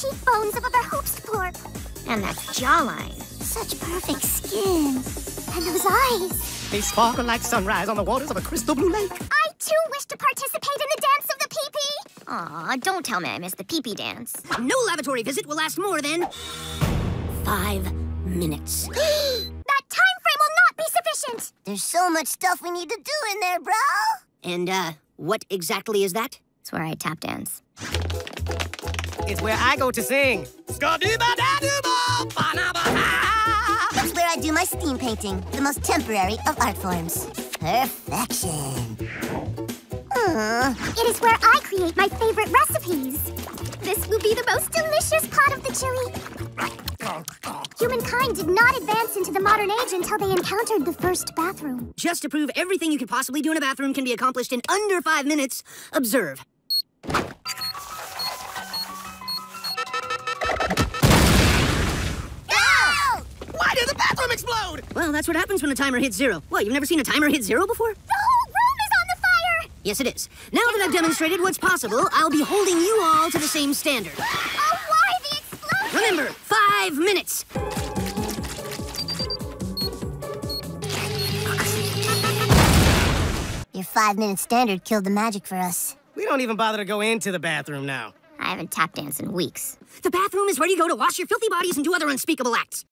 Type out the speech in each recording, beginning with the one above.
cheekbones above her hoops pork. And that jawline. Such perfect skin. And those eyes. They sparkle like sunrise on the waters of a crystal blue lake. I too wish to participate in the dance of the pee-pee. Aw, don't tell me I missed the pee-pee dance. No lavatory visit will last more than... five minutes. that time frame will not be sufficient. There's so much stuff we need to do in there, bro. And, uh, what exactly is that? It's where I tap dance. It's where I go to sing. That's where I do my steam painting, the most temporary of art forms. Perfection. Aww. It is where I create my favorite recipes. This will be the most delicious pot of the chili. Humankind did not advance into the modern age until they encountered the first bathroom. Just to prove everything you could possibly do in a bathroom can be accomplished in under five minutes, observe. Well, that's what happens when a timer hits zero. What, you've never seen a timer hit zero before? The whole room is on the fire! Yes, it is. Now that I've demonstrated what's possible, I'll be holding you all to the same standard. Oh, why the explosion? Remember, five minutes. Your five-minute standard killed the magic for us. We don't even bother to go into the bathroom now. I haven't tap danced in weeks. The bathroom is where you go to wash your filthy bodies and do other unspeakable acts.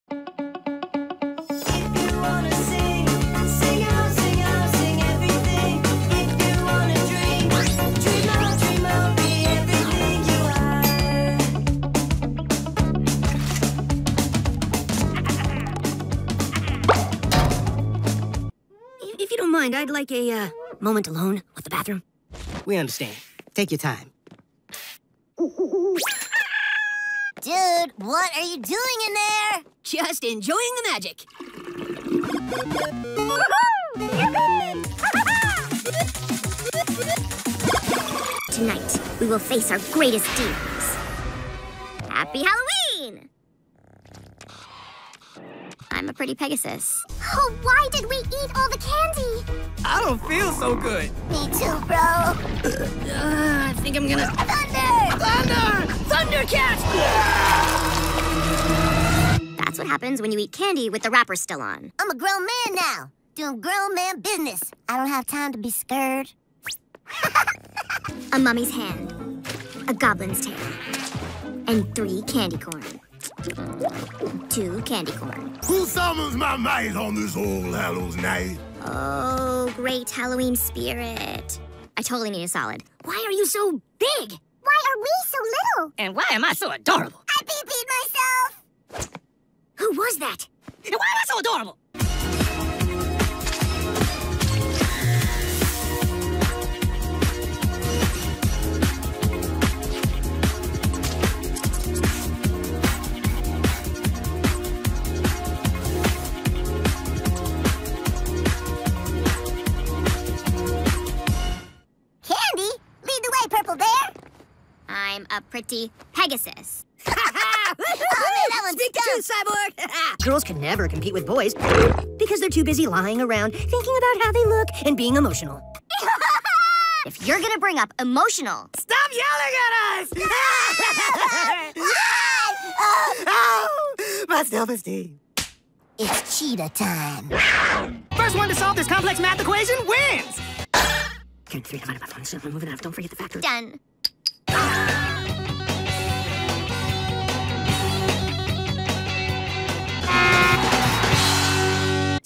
Like a uh, moment alone with the bathroom. We understand. Take your time. Dude, what are you doing in there? Just enjoying the magic. Tonight, we will face our greatest demons. Happy Halloween! I'm a pretty Pegasus. Oh, why did we eat all the candy? I don't feel so good. Me too, bro. Uh, I think I'm gonna... Thunder! Thunder! Thundercat! That's what happens when you eat candy with the wrapper still on. I'm a grown man now, doing grown man business. I don't have time to be scared. A mummy's hand, a goblin's tail, and three candy corn. Two candy corn. Who summons my might on this All Hallows night? Oh, great Halloween spirit. I totally need a solid. Why are you so big? Why are we so little? And why am I so adorable? I pee-peed myself! Who was that? And why am I so adorable? I'm a pretty Pegasus. Oh, man, that one's Speak Cyborg! Girls can never compete with boys because they're too busy lying around thinking about how they look and being emotional. If you're gonna bring up emotional, Stop yelling at us! oh, my self-esteem. It's cheetah time. First one to solve this complex math equation wins! Okay, three divided by five, so we're moving on. Don't forget the factor. done.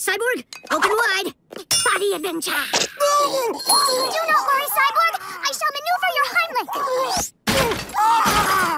Cyborg, open wide. Body adventure. Do not worry, Cyborg. I shall maneuver your Heimlich. Ah!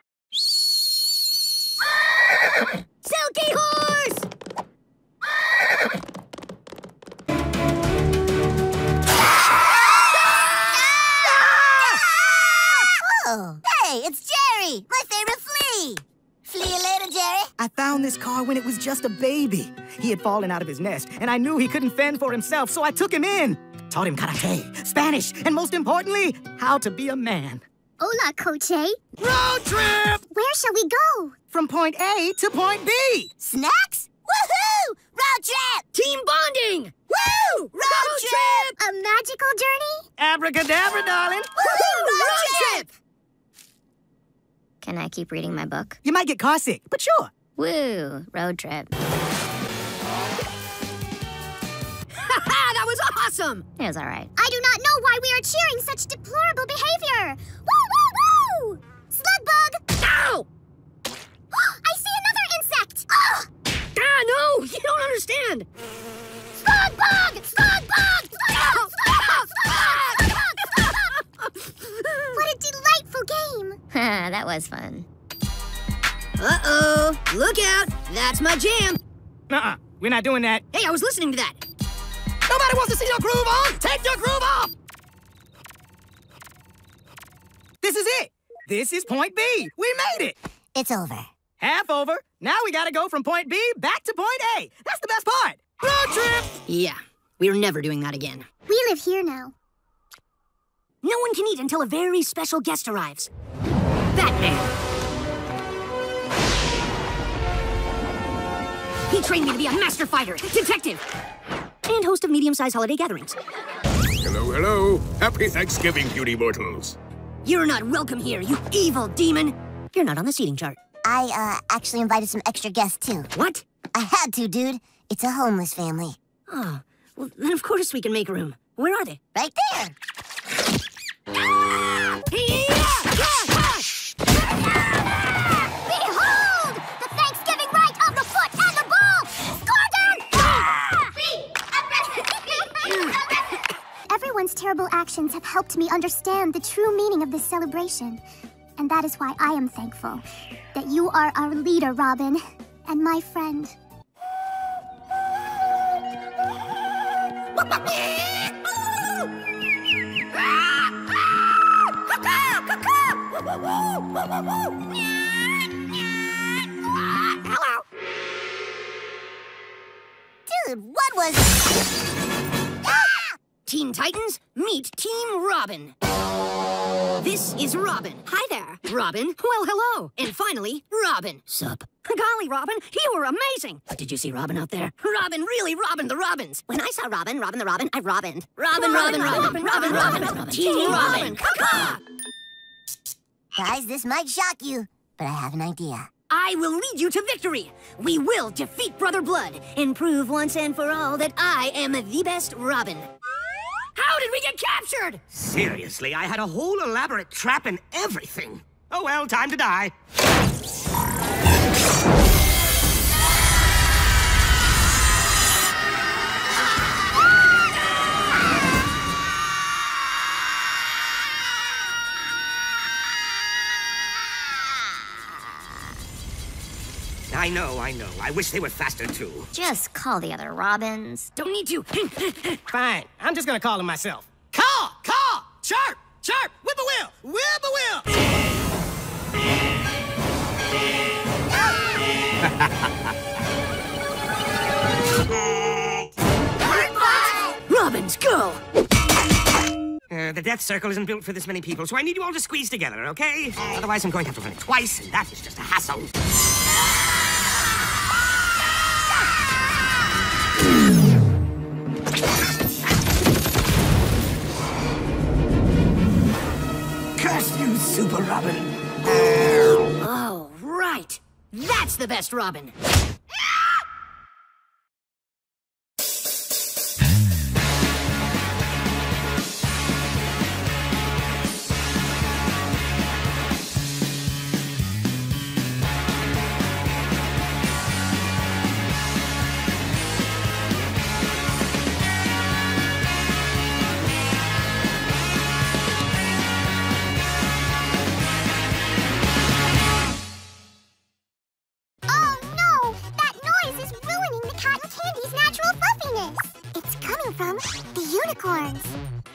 This car when it was just a baby. He had fallen out of his nest, and I knew he couldn't fend for himself, so I took him in. Taught him karate, Spanish, and most importantly, how to be a man. Hola, Coche. Road trip! Where shall we go? From point A to point B. Snacks? Woohoo! Road trip! Team bonding! Woo! Road trip! A magical journey? Abracadabra, darling. Woohoo! Road trip! Can I keep reading my book? You might get car sick, but sure. Woo, road trip. that was awesome! It was all right. I do not know why we are cheering such deplorable behavior. Look out! That's my jam! Uh-uh. We're not doing that. Hey, I was listening to that. Nobody wants to see your groove on. Take your groove off. This is it. This is point B. We made it. It's over. Half over. Now we gotta go from point B back to point A. That's the best part. Road trip. Yeah, we're never doing that again. We live here now. No one can eat until a very special guest arrives. Batman! He trained me to be a master fighter, detective, and host of medium-sized holiday gatherings. Hello, hello. Happy Thanksgiving, beauty mortals. You're not welcome here, you evil demon! You're not on the seating chart. I, uh, actually invited some extra guests, too. What? I had to, dude. It's a homeless family. Oh, well, then of course we can make room. Where are they? Right there. Behold! Actions have helped me understand the true meaning of this celebration. And that is why I am thankful that you are our leader, Robin, and my friend. Hello! Dude, what was... Ah! Teen Titans, meet Team Robin. This is Robin. Hi there. Robin. Well, hello. And finally, Robin. Sup? Golly, Robin, you were amazing. Did you see Robin out there? Robin really Robin the Robins. When I saw Robin, Robin the Robin, I Robined. Robin, Robin, Robin, Robin, Robin, Robin. Team Robin. Caw-caw. Guys, this might shock you, but I have an idea. I will lead you to victory. We will defeat Brother Blood and prove once and for all that I am the best Robin. How did we get captured? Seriously, I had a whole elaborate trap and everything. Oh well, time to die. Know, I know. I wish they were faster too. Just call the other Robins. Don't need to. Fine. I'm just gonna call him myself. Call! Call! Chirp! Chirp! Whip-a-will! Whip-a-will! Robins, go! Uh, the death circle isn't built for this many people, so I need you all to squeeze together, okay? Otherwise, I'm going to have to run it twice, and that is just a hassle. Super Robin! Oh, right. That's the best Robin.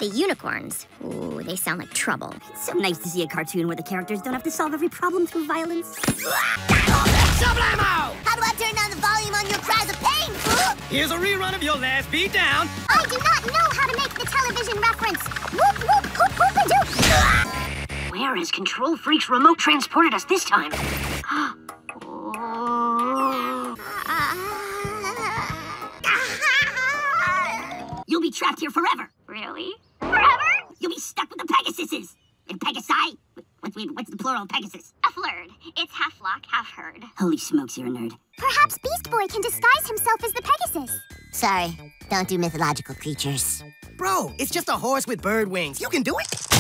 The unicorns. Ooh, they sound like trouble. It's so nice to see a cartoon where the characters don't have to solve every problem through violence. Sublimo! How do I turn down the volume on your cries of pain? Huh? Here's a rerun of your last beat down. I do not know how to make the television reference. Whoop whoop hoop hoop a doop. Where has Control Freak's remote transported us this time? You'll be trapped here forever. Really? Forever? You'll be stuck with the Pegasuses. And Pegasi? What's, what's the plural of Pegasus? A flird. It's half flock, half herd. Holy smokes, you're a nerd. Perhaps Beast Boy can disguise himself as the Pegasus. Sorry, don't do mythological creatures. Bro, it's just a horse with bird wings. You can do it.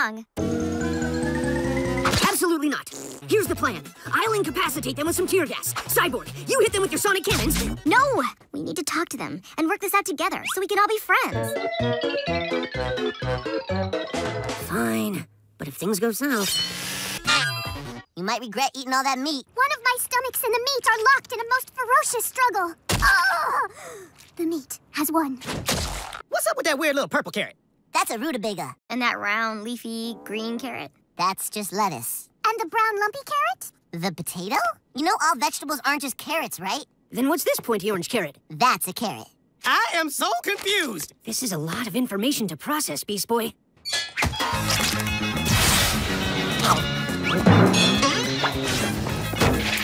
Song. Absolutely not. Here's the plan. I'll incapacitate them with some tear gas. Cyborg, you hit them with your sonic cannons. No! We need to talk to them and work this out together so we can all be friends. Fine. But if things go south... You might regret eating all that meat. One of my stomachs and the meat are locked in a most ferocious struggle. Ah! The meat has won. What's up with that weird little purple carrot? That's a rutabaga. And that round, leafy, green carrot. That's just lettuce. And the brown lumpy carrot? The potato? You know all vegetables aren't just carrots, right? Then what's this pointy orange carrot? That's a carrot. I am so confused. This is a lot of information to process, Beast Boy.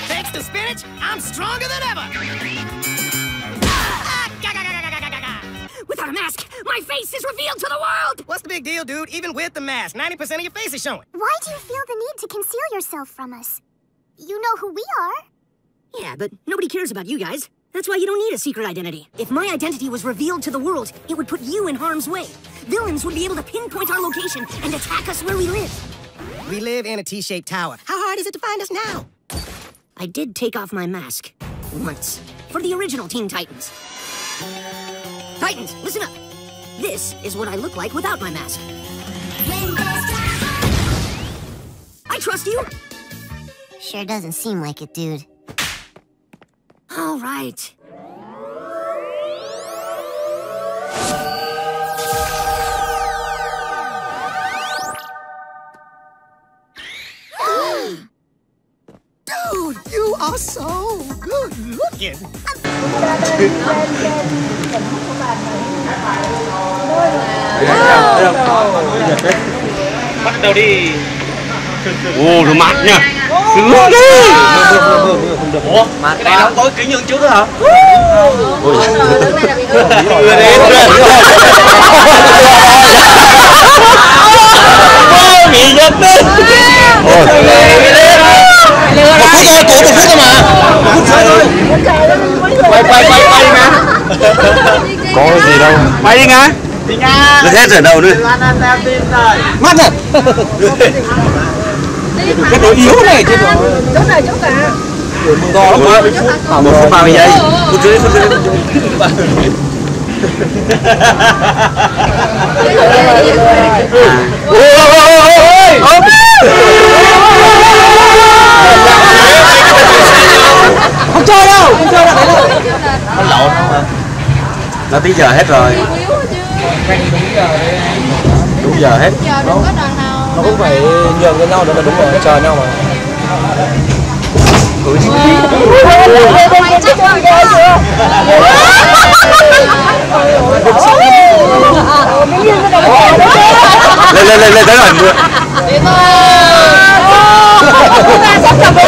Thanks to spinach, I'm stronger than ever. Revealed to the world! What's the big deal, dude? Even with the mask, 90% of your face is showing. Why do you feel the need to conceal yourself from us? You know who we are. Yeah, but nobody cares about you guys. That's why you don't need a secret identity. If my identity was revealed to the world, it would put you in harm's way. Villains would be able to pinpoint our location and attack us where we live. We live in a T-shaped tower. How hard is it to find us now? I did take off my mask. Once. For the original Teen Titans. Titans, listen up. This is what I look like without my mask. I trust you. Sure doesn't seem like it, dude. All right. Dude, you are so good looking. Bắt đầu đi. Ồ nó mát nha. Sướng đi ủa mà cái này nó có kính nhường trước đó hả? Vừa đến bị giật đi. Một phút thôi cổ một phút thôi mà một phút thôi quay quay quay quay mà. Có gì đâu. Quay đi nga được hết rồi đâu nữa. Mắt rồi. Cái độ yếu này chứ độ chỗ này chỗ cả. To lắm quá khoảng một phút ba mươi giây. Phút rưỡi phút rưỡi không chơi đâu không chơi đâu. Nó lộn không nó tí giờ hết rồi đúng giờ hết đúng giờ đúng nó cũng phải nhường cho nhau nữa là đúng rồi chờ nhau mà lên lên lên lên tới ẩn luôn sắp chập rồi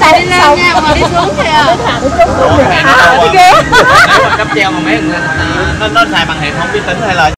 Xài đi lên nha, mà đi xuống kìa cắp treo mà mấy nó nó xài bằng hệ thống vi tính hay là